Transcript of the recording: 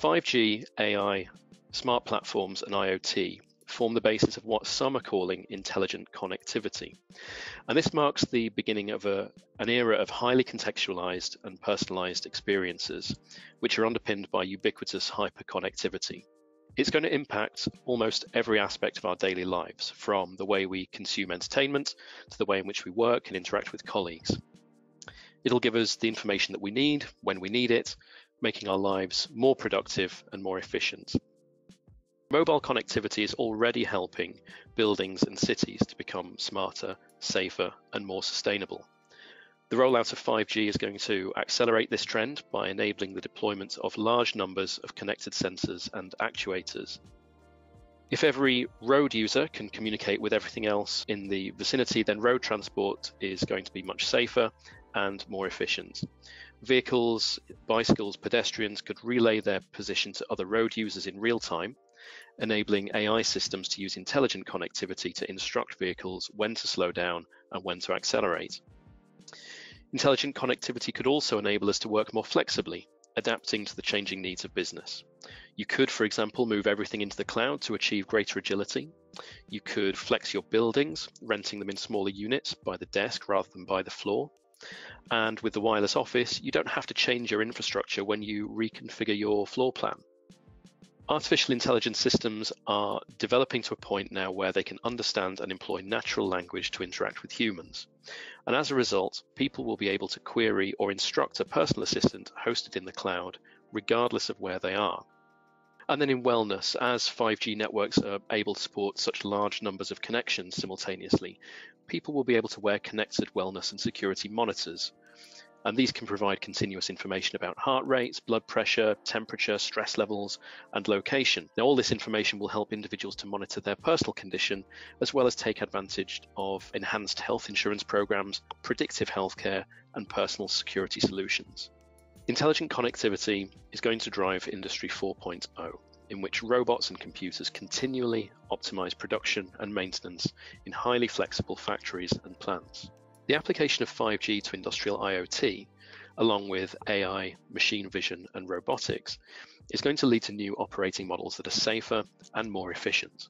5G, AI, smart platforms, and IoT form the basis of what some are calling intelligent connectivity. And this marks the beginning of a, an era of highly contextualized and personalized experiences, which are underpinned by ubiquitous hyperconnectivity. It's going to impact almost every aspect of our daily lives, from the way we consume entertainment to the way in which we work and interact with colleagues. It'll give us the information that we need when we need it, making our lives more productive and more efficient. Mobile connectivity is already helping buildings and cities to become smarter, safer, and more sustainable. The rollout of 5G is going to accelerate this trend by enabling the deployment of large numbers of connected sensors and actuators. If every road user can communicate with everything else in the vicinity, then road transport is going to be much safer and more efficient. Vehicles, bicycles, pedestrians could relay their position to other road users in real time, enabling AI systems to use intelligent connectivity to instruct vehicles when to slow down and when to accelerate. Intelligent connectivity could also enable us to work more flexibly, adapting to the changing needs of business. You could, for example, move everything into the cloud to achieve greater agility. You could flex your buildings, renting them in smaller units by the desk rather than by the floor. And with the wireless office, you don't have to change your infrastructure when you reconfigure your floor plan. Artificial intelligence systems are developing to a point now where they can understand and employ natural language to interact with humans. And as a result, people will be able to query or instruct a personal assistant hosted in the cloud, regardless of where they are. And then in wellness, as 5G networks are able to support such large numbers of connections simultaneously, people will be able to wear connected wellness and security monitors, and these can provide continuous information about heart rates, blood pressure, temperature, stress levels, and location. Now, all this information will help individuals to monitor their personal condition, as well as take advantage of enhanced health insurance programs, predictive healthcare, and personal security solutions. Intelligent connectivity is going to drive Industry 4.0, in which robots and computers continually optimize production and maintenance in highly flexible factories and plants. The application of 5G to industrial IoT, along with AI, machine vision, and robotics, is going to lead to new operating models that are safer and more efficient.